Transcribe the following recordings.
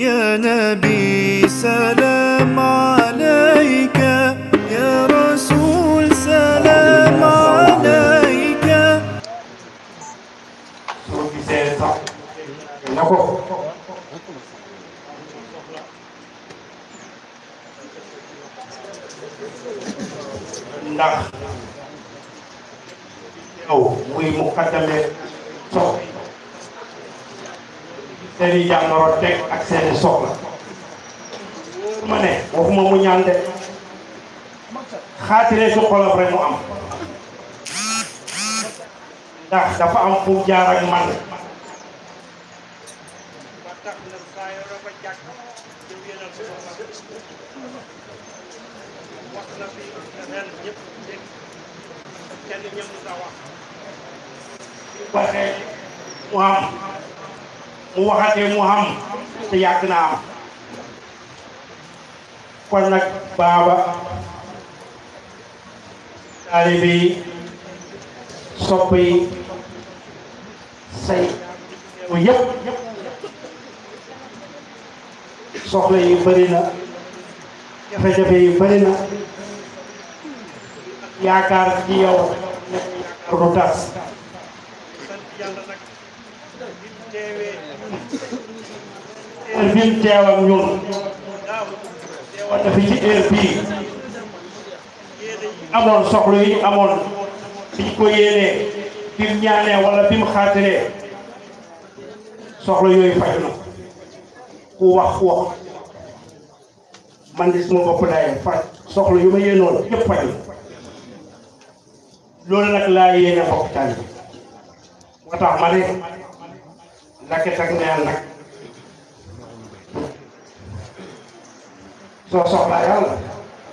يا نبي سلام عليك يا رسول سلام عليك ndax yow muy muqaddame sox seeni jàngoro teg ak seeni soxla. Su ma ne waxuma mu ñaan de. Xaatire su xolof rek mu am. Ndax dafa am fu jaar ak man. Waxee mu am. Mu waxatee mu am te yàgg naa am. Kon nag baaba taalibe yi sopp yi say yow yëpp soxla yi bëri na jafe-jafe yi bëri yaakaar ci yow yaakaar du tas. Heure bi mu teew ak ñun. Teewal na ci heure bii amoon soxla yi amoon. Bi ñu ko yéenee bi mu ñaanee wala bi xaatiree soxla yooyu faj na. Ku wax wax. Man di suma bopp laay faj. Soxla yu ma yéenoon yëpp faj loolu nag laa yéene bokk bi moo tax ma ne lakket ak neen nag. sosok layang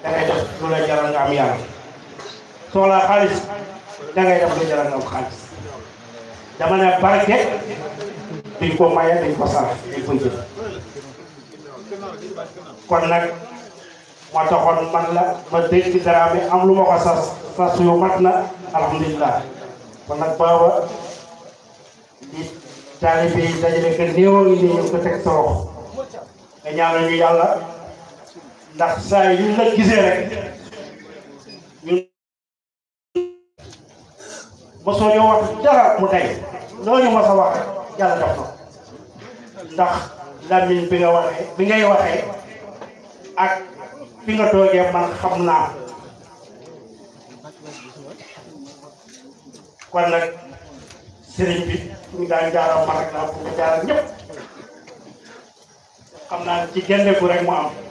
yang ada boleh jalan kami yang sholat kalis yang ada boleh jalan kami kalis zaman yang baik ya? Di komaya di pasar di punjir konek nak ma taxoon man la ma dégg dara bi am lu ma di taalibe yi dajale ka néew a ngi ñu ndax saa yi ñu la gisee rek ñun mosoo ñu wax dara mu day loo ñu mos a wax yàlla def na ndax làmmiñ bi nga waxee bi ngay waxee ak nga toogee man xam naa kon nag sëriñ bi ñu jaaral man laa bëgg jaaral ñëpp xam naa ci gendeku rek mu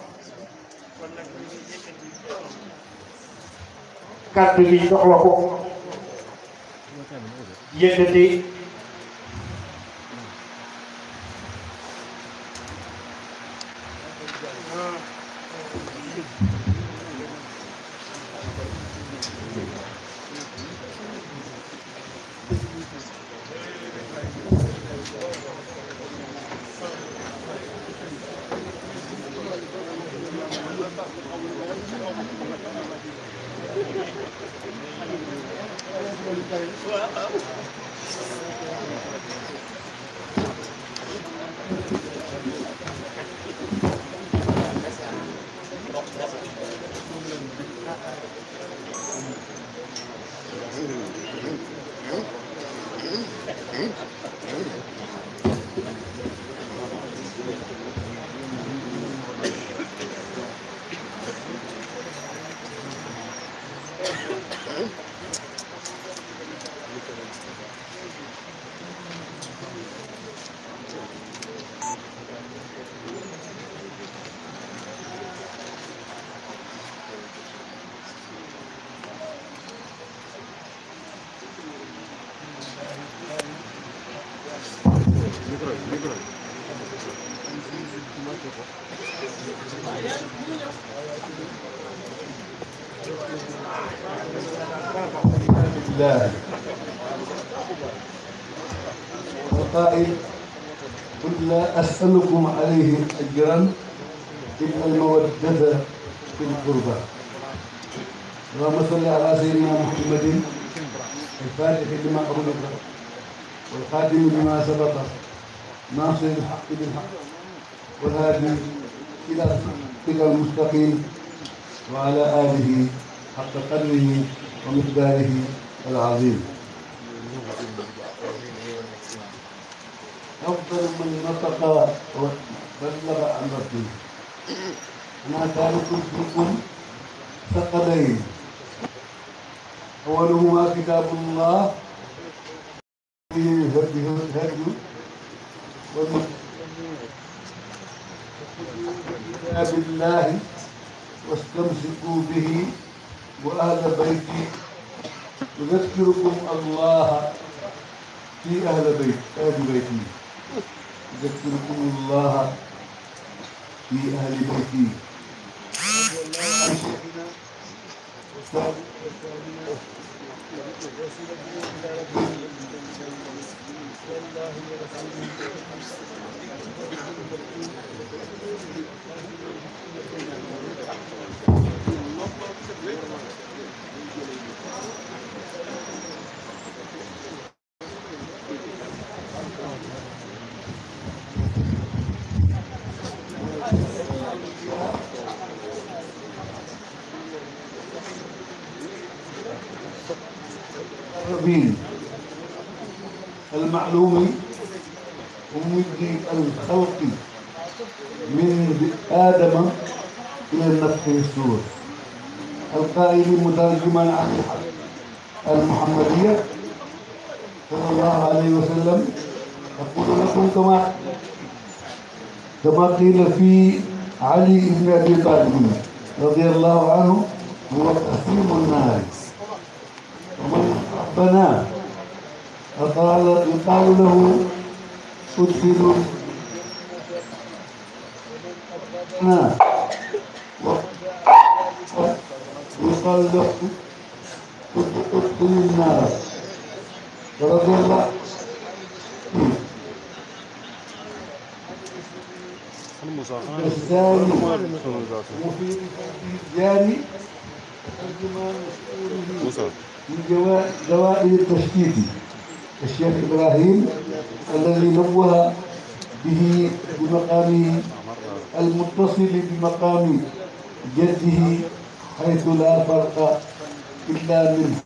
kàddu gi jox la ko. Yëkkati الله. القائل قل لا أسألكم عليه أجرا إلا المودة في القربى. اللهم صل على سيدنا محمد الفاتح لما أغلق والخاتم لما سبق ناصر الحق بالحق والهادي إلى صراطك المستقيم وعلى آله حق قدره ومقداره العظيم أفضل من نطق وبلغ عن ربه أنا تارك فيكم ثقلين أولهما كتاب الله فيه الهدي الهدي ومن كتاب الله واستمسكوا به وأهل بيتي يذكركم الله في أهل بيت أهل بيتي. يذكركم الله في أهل بيتي. المقربين المعلوم ومجد الخلق من آدم إلى النفخ في السور. القائل مترجما عن المحمدية صلى الله عليه وسلم أقول لكم كما كما قيل في علي بن أبي طالب رضي الله عنه هو تقسيم النار ربنا فقال يقال له ادخلوا النار يقال له ادخل النار فرضي الله الثاني وفي الثاني ترجمان مسؤوله من جوائز التشكيك. الشيخ إبراهيم الذي نوه به بمقامه المتصل بمقام جده حيث لا فرق إلا من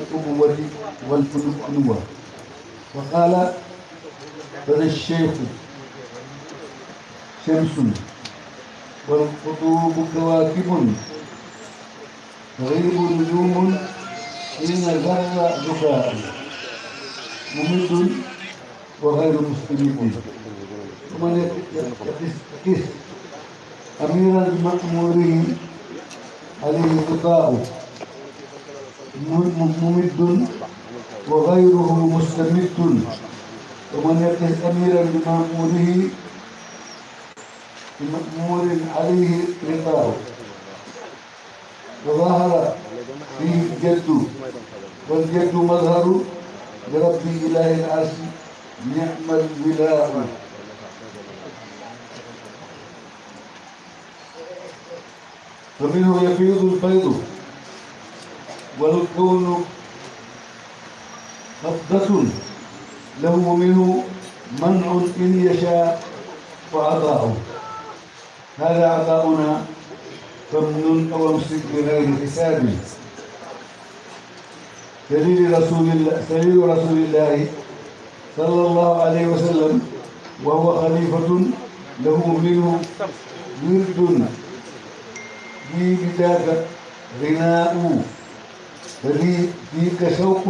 الأبوة والأنوة وقال هذا الشيخ شمس والخطوب كواكب غيب نجوم حين ذر ذكاء ممد وغير مستميت ومن يقس أميرا بمأموره عليه غطاء ممد وغيره مستمد. ومن يقس أميرا بمأموره بمأمور عليه غطاء وظهر فيه الجد والجد مظهر لرب إله العرش نعم الولاء. فمنه يفيض الفيض والكون قبضة له منه منع إن يشاء وعطاء هذا عطاؤنا فمن أو امسك بغير حساب دليل رسول الله دليل رسول الله صلى الله عليه وسلم وهو خليفة له منه ورد في بداك غناء. فلي فيك شوق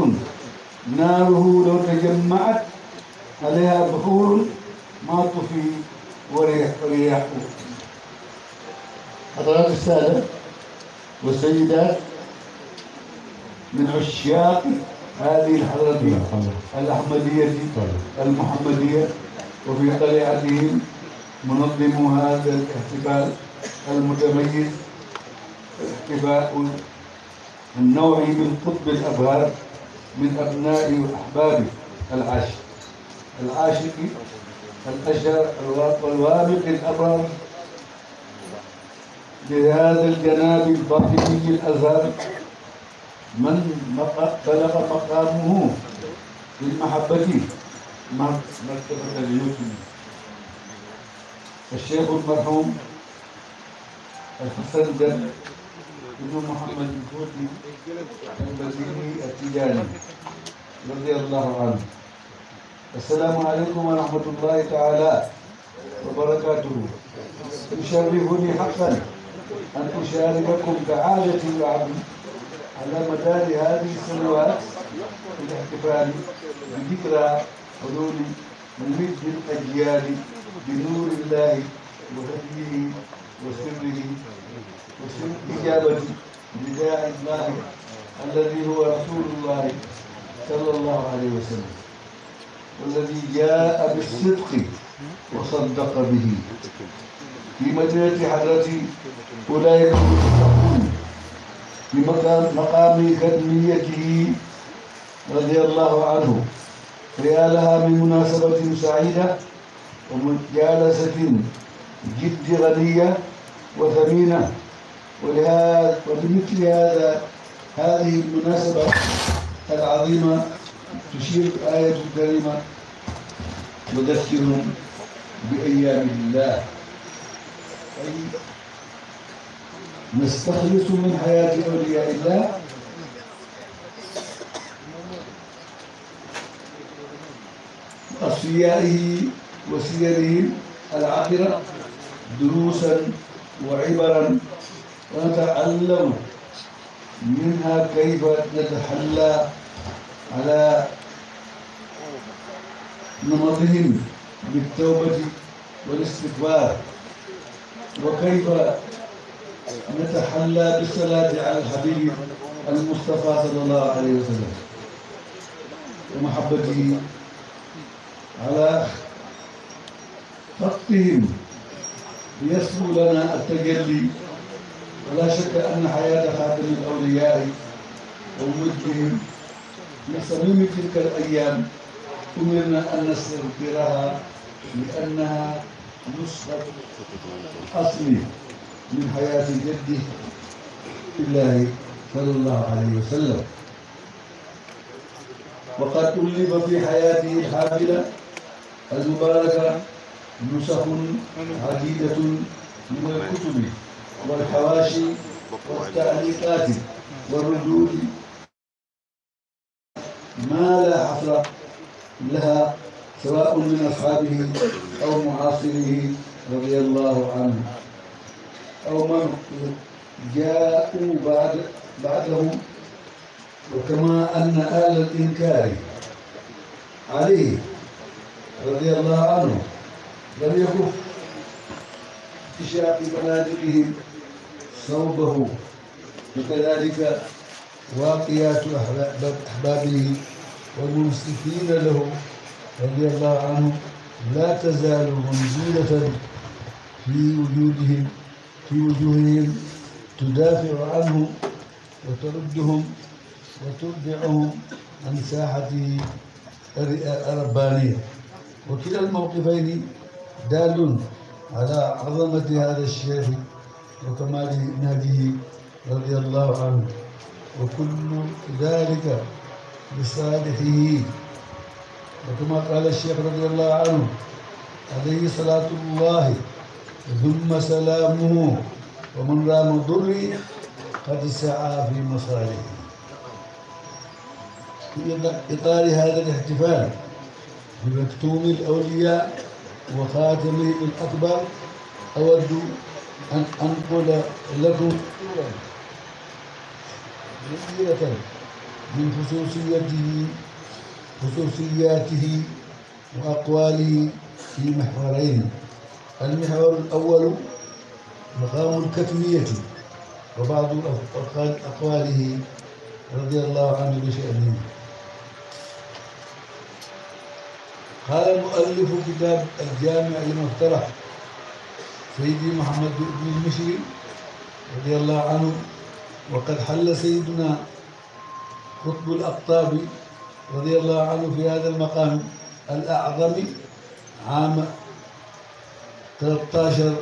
ناره لو تجمعت عليها بخور ما طفي وريح ورياح حضرات السادة والسيدات من عشاق هذه الحضرة الأحمدية المحمدية وفي طليعتهم منظم هذا الاحتفال المتميز احتفاء النوعي من قطب الأبهار من أبناء وأحباب العاشق العاشق الأشهر والوامق الأبرار لهذا الجناب الفاطمي الأزهر من بلغ مقامه في المحبة مر- مرتبة اليوسف الشيخ المرحوم الحسن بن ابن محمد الفوتي البزيني التجاني رضي الله عنه. السلام عليكم ورحمة الله تعالى وبركاته. يشرفني حقا. أن أشارككم كعادة العبد على مدار هذه السنوات في الاحتفال بذكرى حلول ممد الأجيال بنور الله وهديه وسره وسر إجابة نداء الله الذي هو رسول الله صلى الله عليه وسلم والذي جاء بالصدق وصدق به. في مدينة حضرة أولئك المتقون في مقام خدميته رضي الله عنه. فيا لها من مناسبة سعيدة ومجالسة جد غنية وثمينة. ولهذا وبمثل هذا هذه المناسبة العظيمة تشير الآية الكريمة وذكرهم بأيام الله نستخلص من حياة أولياء الله. أصفيائه وسيرهم العاطرة دروسا وعبرا ونتعلم منها كيف نتحلى على نمطهم بالتوبة والاستغفار وكيف نتحلى بالصلاة على الحبيب المصطفى صلى الله عليه وسلم. ومحبته على خطهم ليسهل لنا التجلي. ولا شك أن حياة خاتم الأولياء ومدهم في صميم تلك الأيام. أمرنا أن نستغفرها لأنها نسخة أصلي من حياة جده الله صلى الله عليه وسلم. وقد ألف في حياته الحافلة المباركة نسخ عديدة من الكتب والحواشي والتعليقات والردود ما لا حصر لها سواء من أصحابه أو معاصره رضي الله عنه. أو من جاءوا بعد بعدهم. وكما أن آل الإنكار عليه رضي الله عنه لم يكف اشتشاق بنادقهم صوبه. وكذلك واقيات أحباب- أحبابه والمنصفين له رضي الله عنه لا تزال منزولة في وجودهم في وجوههم تدافع عنه وتردهم وترجعهم عن ساحته الر- الربانية. وكلا الموقفين دال على عظمة هذا الشيخ وكمال نهجه رضي الله عنه. وكل ذلك لصالحه وكما قال الشيخ رضي الله عنه عليه صلاة الله ثم سلامه ومن رام ضري قد سعى في مصالحه. في إطار هذا الاحتفال بمكتوم الأولياء وخاتمهم الأكبر أود أن أنقل لكم كثيرة من خصوصيته خصوصياته وأقواله في محورين. المحور الأول مقام الكتمية وبعض أقوال- أقواله رضي الله عنه بشأنه. قال المؤلف كتاب الجامع المقترح سيدي محمد بن المشري رضي الله عنه وقد حل سيدنا قطب الأقطاب رضي الله عنه في هذا المقام الأعظم عام 13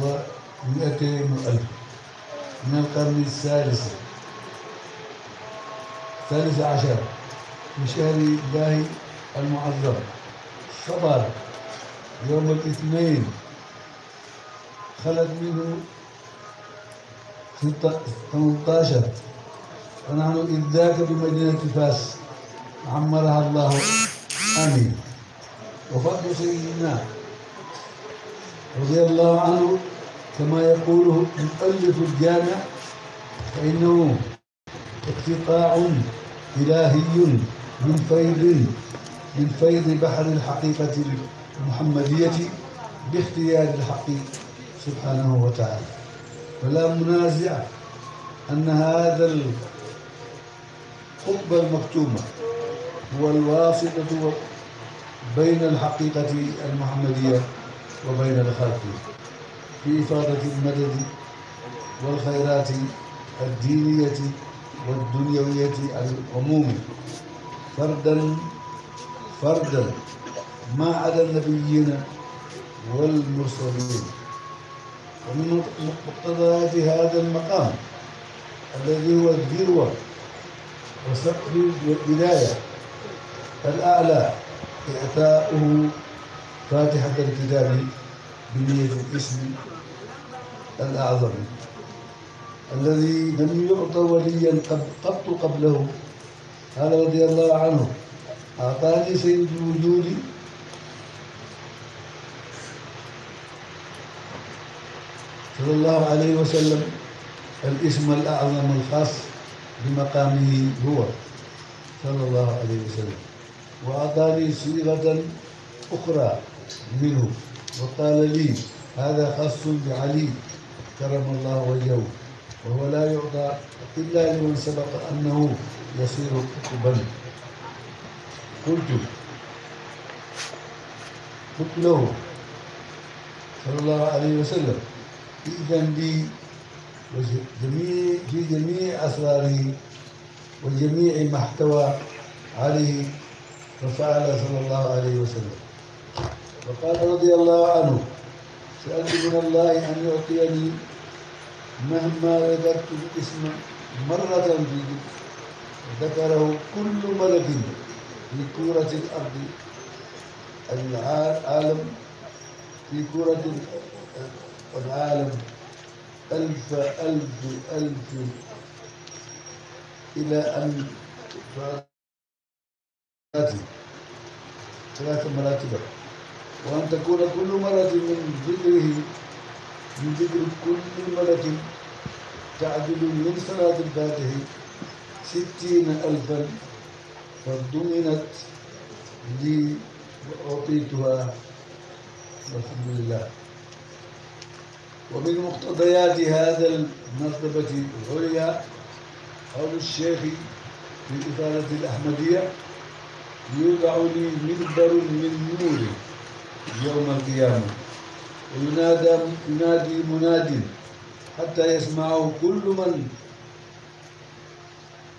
و200 ألف من القرن الثالث الثالث عشر من شهر الله المعظم. صبر يوم الاثنين خلت منه 18 ونحن إذ ذاك بمدينة فاس. عمرها الله. آمين. وفضل سيدنا رضي الله عنه كما يقوله مؤلف الجامع فإنه اقتطاع إلهي من فيض من فيض بحر الحقيقة المحمدية باختيار الحق سبحانه وتعالى. فلا منازع أن هذا القطب المكتومة هو الواسطة بين الحقيقة المحمدية وبين الخلق في إفادة المدد والخيرات الدينية والدنيوية العموم. فردا فردا ما عدا النبيين والمرسلين. ومن مقتضيات هذا المقام الذي هو الذروة وسقف الولاية الأعلى إعطاؤه فاتحة الكتاب بنية الاسم الأعظم الذي لم يعط وليا قط قبله. قال رضي الله عنه أعطاني سيد الوجود. صلى الله عليه وسلم الاسم الأعظم الخاص بمقامه هو. صلى الله عليه وسلم. وأعطاني صيغة أخرى منه. وقال لي هذا خاص بعلي كرم الله وجهه. وهو لا يعطى إلا لمن سبق أنه يصير قطبا. قلت قلت له صلى الله عليه وسلم إذن لي في جميع أسراره وجميع ما احتوى عليه ففعل صلى الله عليه وسلم. وقال رضي الله عنه سألت من الله أن يعطيني مهما ذكرت الاسم مرة ذكره كل ملك في كرة الأرض العالم في كرة العالم ألف ألف ألف إلى أن ثلاث مراتب. وأن تكون كل مرة من ذكره من ذكر كل ملك تعدل من صلاة الفاتح ستين ألفا فضمنت لي وأعطيتها. والحمد لله. ومن مقتضيات هذا المرتبة العليا قول الشيخ في إفادة الأحمدية يوضع لي منبر من نور يوم القيامة. وينادى ينادي مناد حتى يسمعه كل من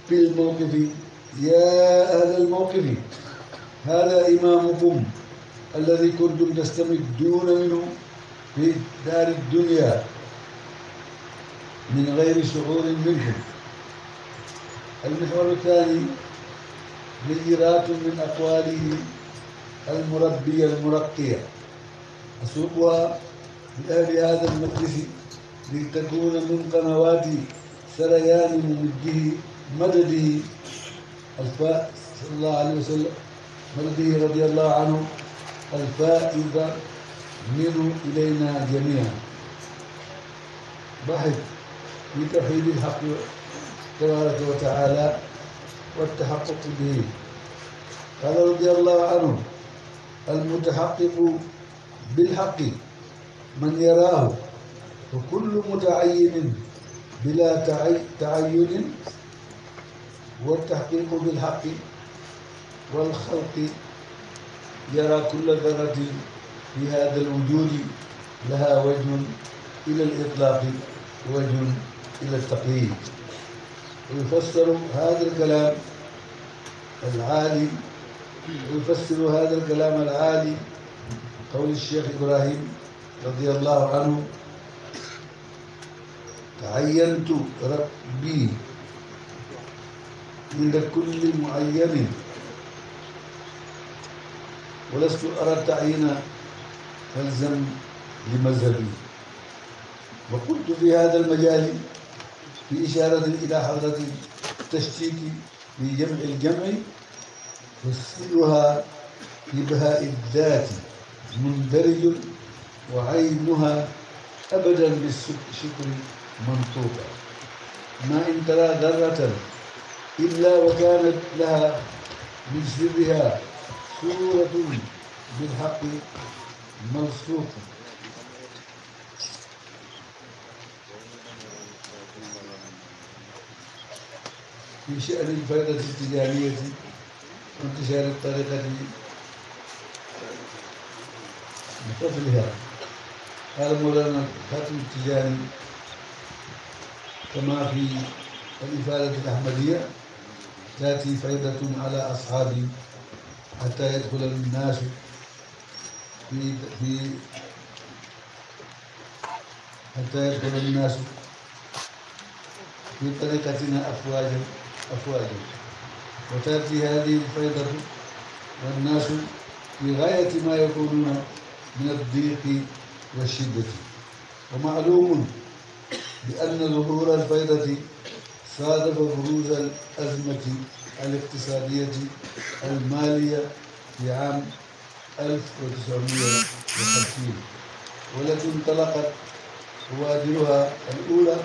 في الموقف. يا أهل الموقف هذا إمامكم الذي كنتم تستمدون منه في دار الدنيا من غير شعور منكم. المحور الثاني نيرات من أقواله المربية المرقية. أسوقها لأهل هذا المجلس لتكون من قنوات سريان ممده مدده الفاء صلى الله عليه وسلم مدده رضي الله عنه الفائدة منه إلينا جميعا. بحث في توحيد الحق تبارك وتعالى والتحقق به. قال رضي الله عنه المتحقق بالحق من يراه وكل متعين بلا تعين والتحقيق بالحق والخلق يرى كل ذرة في هذا الوجود لها وجه إلى الإطلاق ووجه إلى التقييد. ويفسر هذا الكلام العالي ويفسر هذا الكلام العالي قول الشيخ إبراهيم رضي الله عنه تعينت ربي عند كل معين ولست أرى التعيين فالزم لمذهبي وقلت في هذا المجال في إشارة إلى حضرة التشتيت في جمع الجمع وسرها في بهاء الذات مندرج وعينها أبدا بالشكر منطوقة ما إن ترى ذرة إلا وكانت لها من سرها صورة بالحق ملصوقة. في شأن الفائدة التجارية وانتشار الطريقة بفضلها قال مولانا الخاتم التجاري كما في الإفادة الأحمدية تأتي فائدة على أصحابي حتى يدخل الناس في في حتى يدخل الناس في طريقتنا أفواجا أفواجا وتأتي هذه الفائدة والناس في غاية ما يكونون من الضيق والشدة. ومعلوم بأن ظهور الفائدة صادف بروز الأزمة الاقتصادية المالية في عام 1950 والتي انطلقت بوادرها الأولى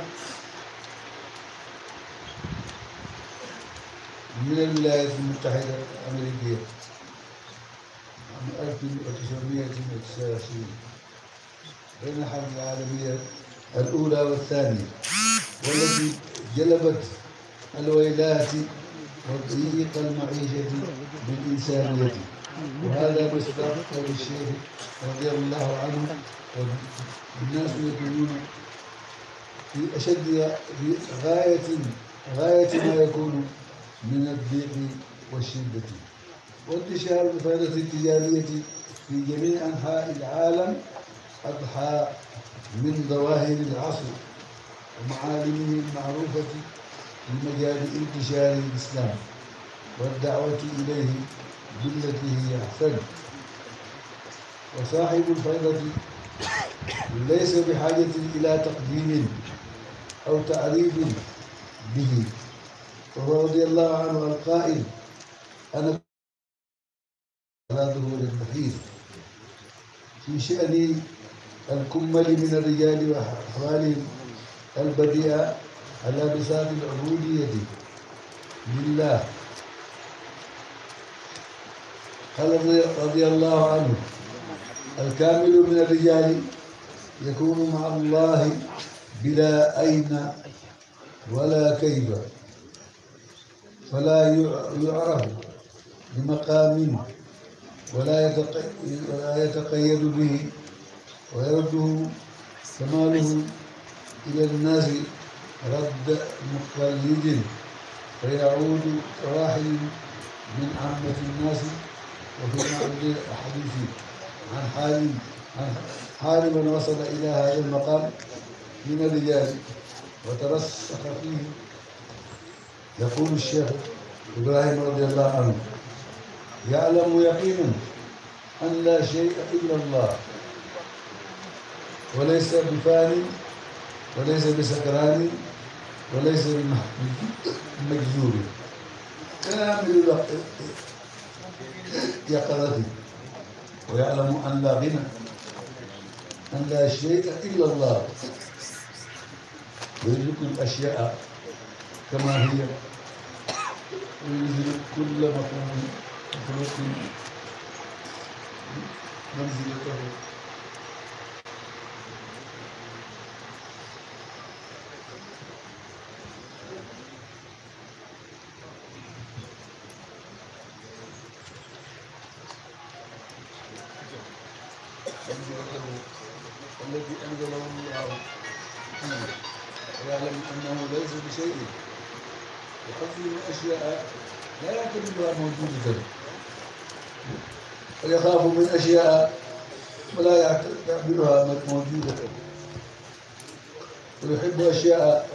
من الولايات المتحدة الأمريكية. عام 1929 بين الحرب العالمية الأولى والثانية. والتي جلبت الويلات وضيق المعيشة بالإنسانية. وهذا مصداق قول الشيخ رضي الله عنه. والناس يكونون في أشد في غاية غاية ما يكون من الضيق والشدة. وانتشار الفائدة التجارية في جميع أنحاء العالم أضحى من ظواهر العصر. ومعالمه المعروفة في مجال انتشار الإسلام والدعوة إليه بالتي هي أحسن. وصاحب الفائدة ليس بحاجة إلى تقديم أو تعريف به. وهو رضي الله عنه القائل أنا على ظهور في شأن الكمل من الرجال وأحوالهم البديعة على بساط العبودية لله. قال رضي الله عنه الكامل من الرجال يكون مع الله بلا أين ولا كيف. فلا يعرف بمقام ولا يتقيد به ويرده كماله إلى الناس رد مقلد فيعود راحل من عامة الناس وفي معرض الحديث عن حال عن حال من وصل إلى هذا المقام من الرجال وترسخ فيه يقول الشيخ إبراهيم رضي الله عنه يعلم يقينا أن لا شيء إلا الله وليس بفاني وليس بسكران وليس بمجذور كامل يقظته ويعلم أن لا غنى أن لا شيء إلا الله. ويدرك الأشياء كما هي. وينزل كل مخلوق مخلوق منزلته. يعتبرها موجودة ويخاف من أشياء ولا يعتبرها موجودة. ويحب أشياء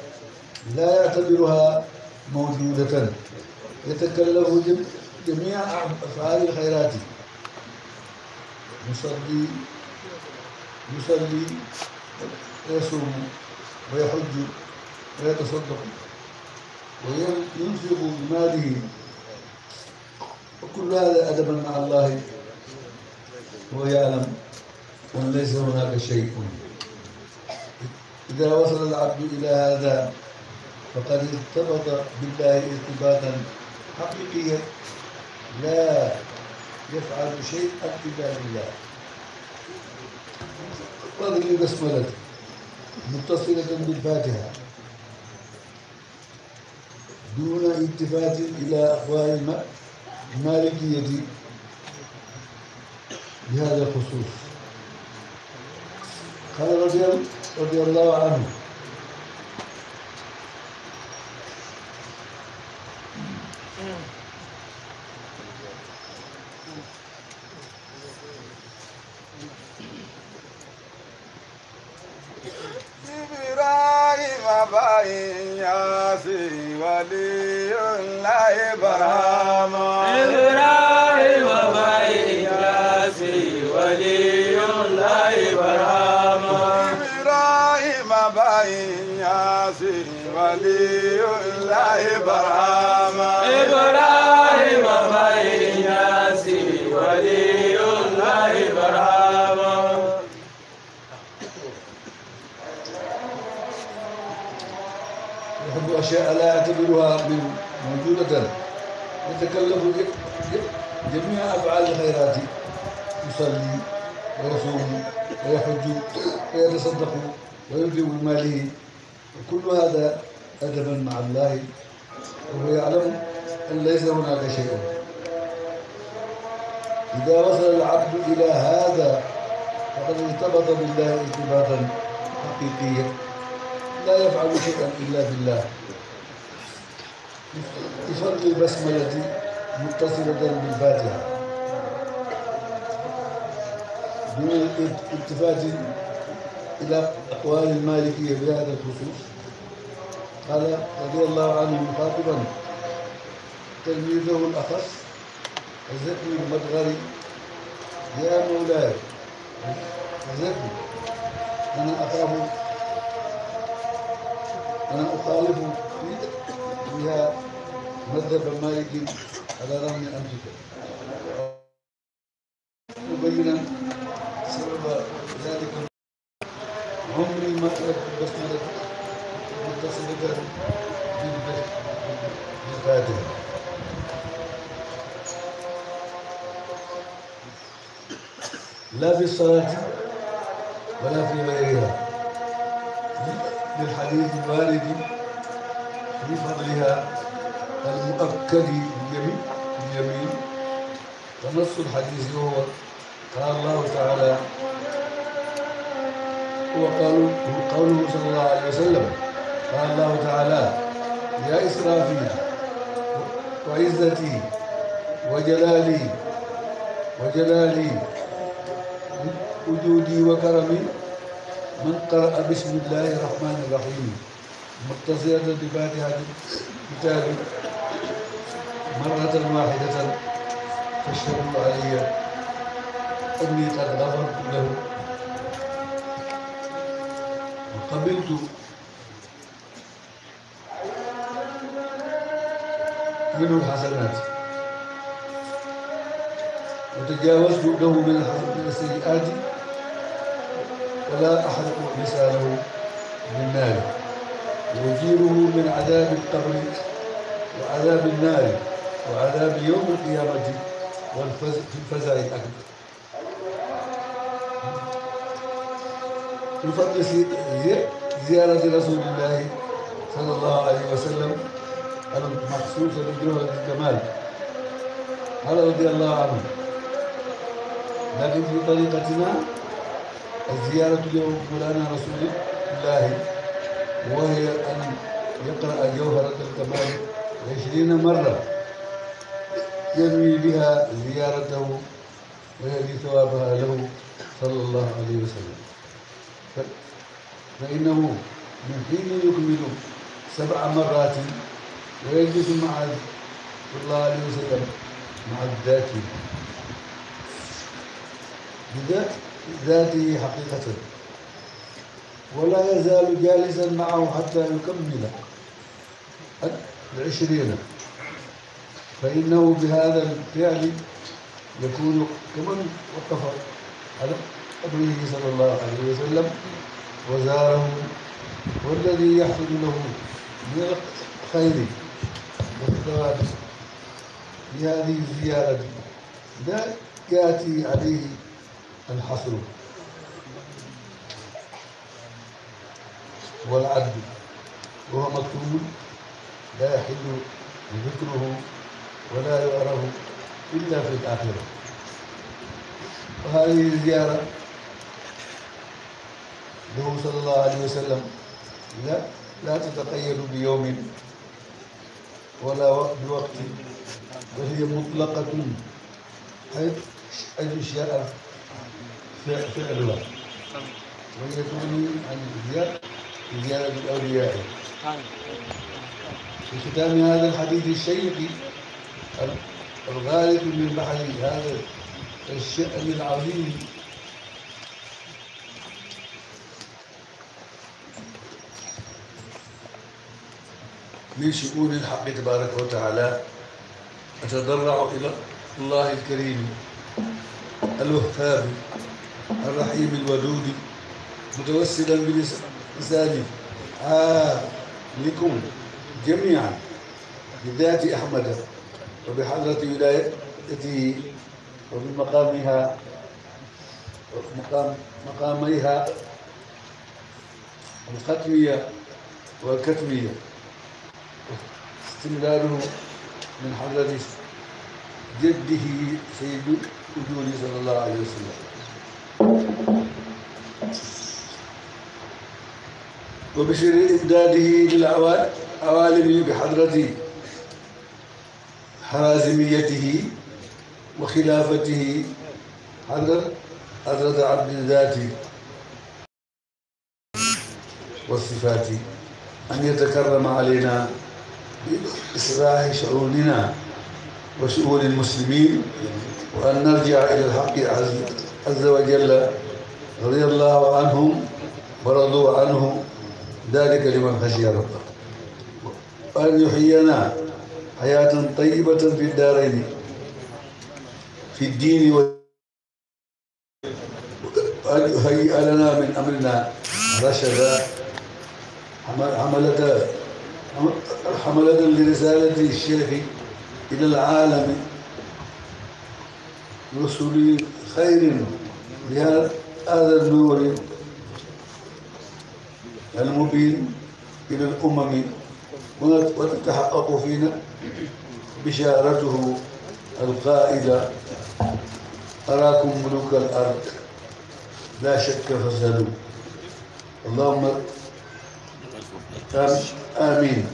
لا يعتبرها موجودة. يتكلف جم- جميع أفعال الخيرات. يصلي يصلي ويصوم ويحج ويتصدق وينفق بماله وكل هذا أدبا مع الله. هو يعلم أن ليس هناك شيء. إذا وصل العبد إلى هذا فقد ارتبط بالله ارتباطا حقيقيا. لا يفعل شيئا إلا بالله. هذه البسملة متصلة بالفاتحة. دون التفات إلى أقوال الم- المالكية بهذا الخصوص. قال رضي الله عنه. ولي الله برهام إبراهيم بياسي ولي الله برهام يحب أشياء لا يعتبرها من موجودة. يتكلف ج- جميع أفعال الخيرات. يصلي ويصوم ويحج ويتصدق ويبدئ بماله وكل هذا أدبا مع الله وهو يعلم أن ليس هناك شيء. إذا وصل العبد إلى هذا فقد ارتبط بالله ارتباطا حقيقيا. لا يفعل شيئا إلا بالله. بفضل البسملة متصلة بالفاتحة. دون الالتفات إلى أقوال المالكية بهذا الخصوص. قال رضي الله عنه مخاطبا تلميذه الأخص الزكي المدغري يا مولاي الزكي أنا أخاف أنا أخالف في- فيها مذهب مالك على رغم أنفك مبينا سبب ذلك عمري ما تركت البسملة لا في الصلاة ولا في غيرها. للحديث الوارد في فضلها المؤكد باليمين باليمين. ونص الحديث هو قال الله تعالى قول قوله صلى الله عليه وسلم. قال الله تعالى يا إسرافيل وعزتي وجلالي وجلالي وجودي وكرمي من قرأ بسم الله الرحمن الرحيم. متصلة بفاتحة الكتاب مرة واحدة فاشهدوا علي. أني قد غفرت له وقبلت منه الحسنات. وتجاوزت له من من السيئات. ولا أحرق لسانه بالنار وأجيره من عذاب القبر وعذاب النار وعذاب يوم القيامة والفزع في الفزع الأكبر. زي- زيارة رسول الله صلى الله عليه وسلم. المخصوصة بجوهر الجمال قال رضي الله عنه؟ لكن في طريقتنا؟ الزيارة لمولانا رسول الله وهي أن يقرأ جوهرة الكمال عشرين مرة ينوي بها زيارته ويهدي ثوابها له صلى الله عليه وسلم. فإنه من حين يكمل سبع مرات ويجلس مع صلى الله عليه وسلم مع الذاكر بذات ذاته حقيقة. ولا يزال جالسا معه حتى يكمل العشرين. فإنه بهذا الفعل يكون كمن وقف على قبره صلى الله عليه وسلم وزاره والذي يحصل له من الخير. والثواب بهذه الزيارة لا يأتي عليه الحصر والعد وهو مكتوب لا يحل ذكره ولا يعرف إلا في الآخرة. وهذه الزيارة له صلى الله عليه وسلم لا لا تتقيد بيوم ولا وق- بوقت. بل هي مطلقة حيث فع- فعلها وهي تغني عن زيارة زيارة الأولياء. في ختام هذا الحديث الشيق الغالب من بحر هذا الشأن العظيم. من شؤون الحق تبارك وتعالى أتضرع إلى الله الكريم الوهاب الرحيم الودود متوسلا بلساني لكم جميعا بذات أحمد وبحضرة ولايته وبمقامها مقام مقاميها الختمية والكتمية استملاله من حضرة جده سيد الوجود صلى الله عليه وسلم. وبشر إمداده للعوالم بحضرة حرازميته وخلافته حضرة حضرة عبد الذات والصفات. أن يتكرم علينا بإصلاح شؤوننا وشؤون المسلمين وأن نرجع إلى الحق عز, وجل رضي الله عنهم ورضوا عنه ذلك لمن خشي ربه وأن يحيينا حياة طيبة في الدارين في الدين. وأن يهيئ لنا من أمرنا رشدا حملة حملة لرسالة الشيخ إلى العالم. رسل خير بهذا النور المبين إلى الأمم. وتتحقق فينا بشارته القائلة أراكم ملوك الأرض. لا شك فاسألوا. اللهم آم- آمين.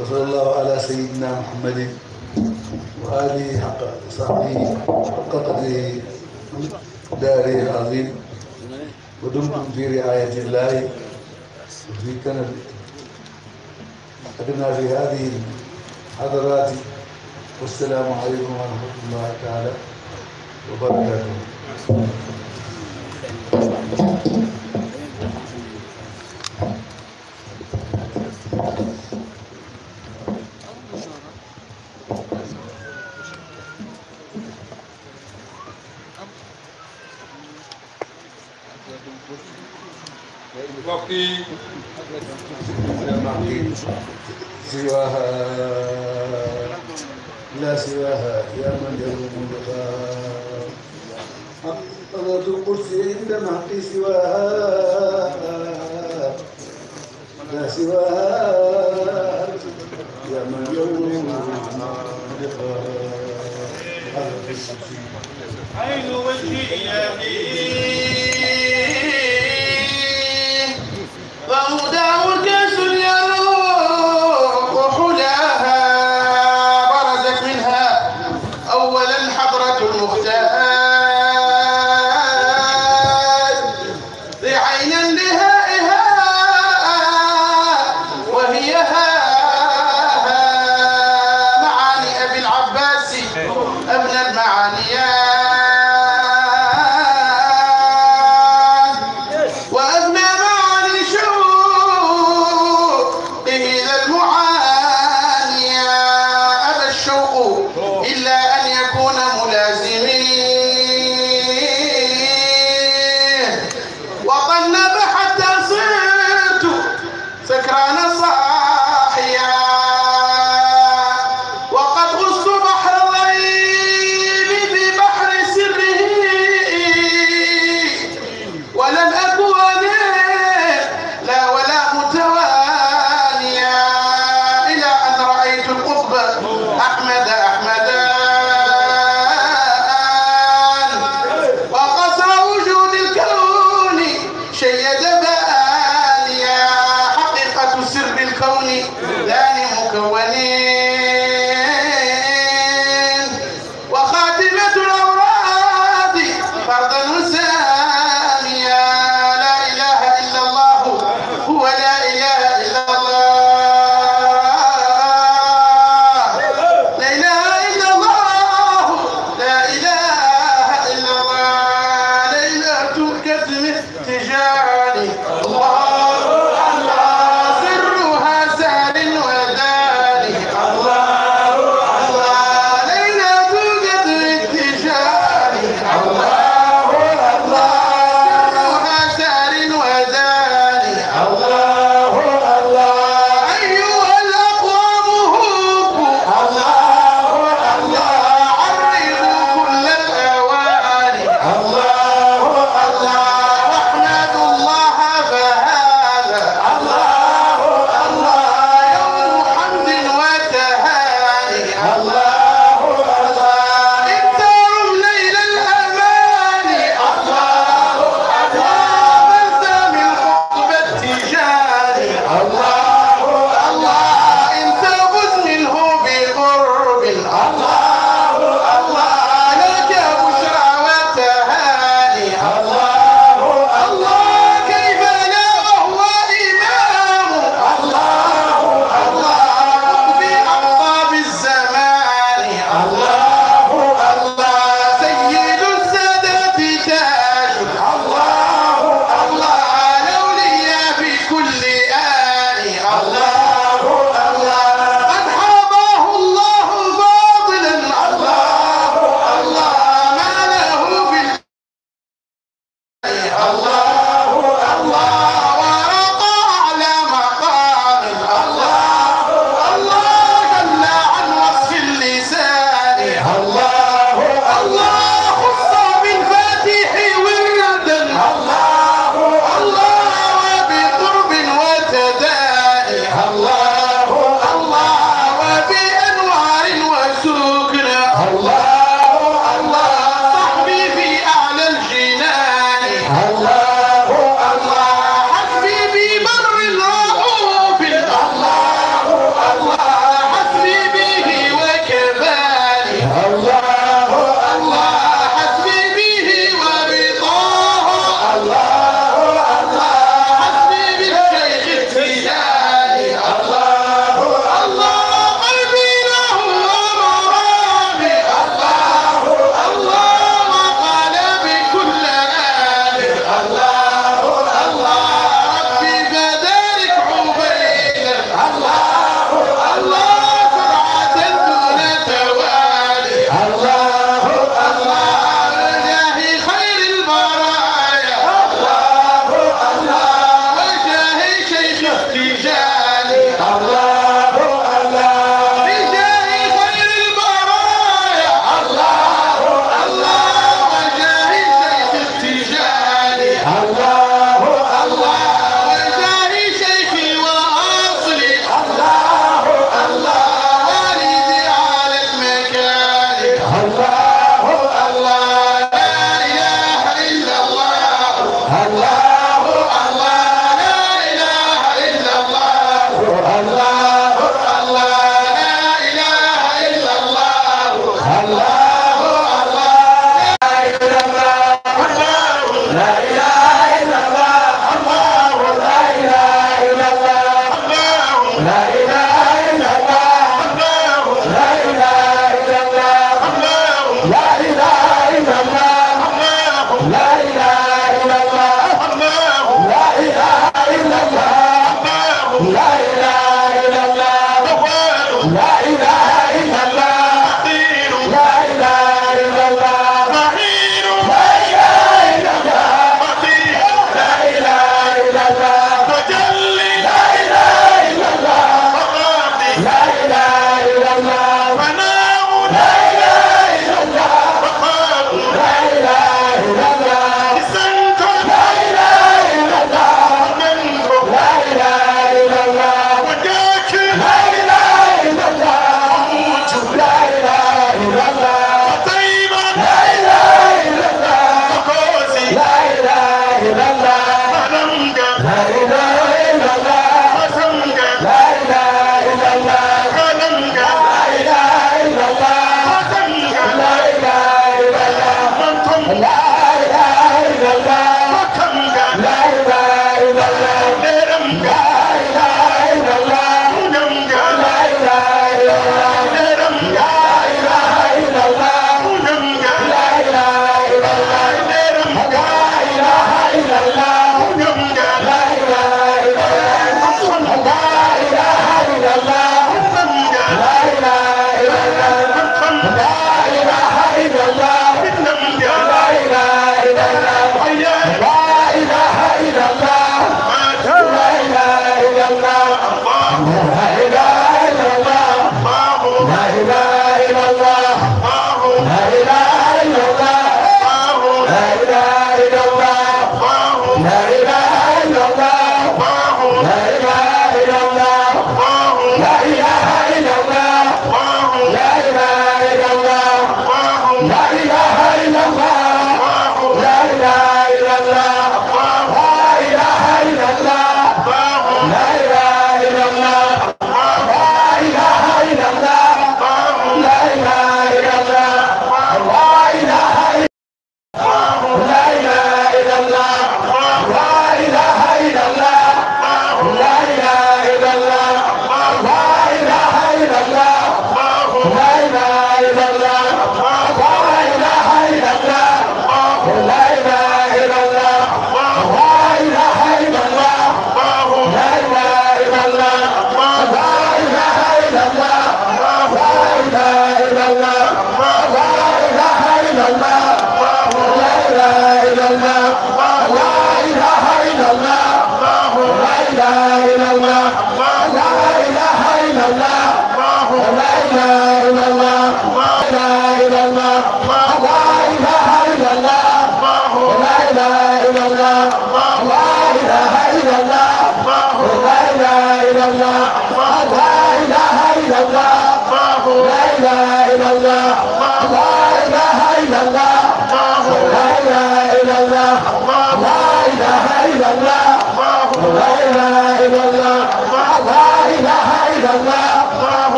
وصلى الله على سيدنا محمد وآله حق صحبه حق قدره داره العظيم. ودمتم في رعاية الله. وفي كنف أدنا في هذه الحضرات. والسلام عليكم ورحمة الله تعالى وبركاته.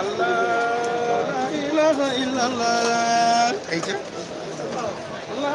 الله لا إله إلا الله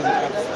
네.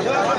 Voilà.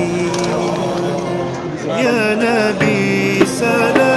يا نبي سلام.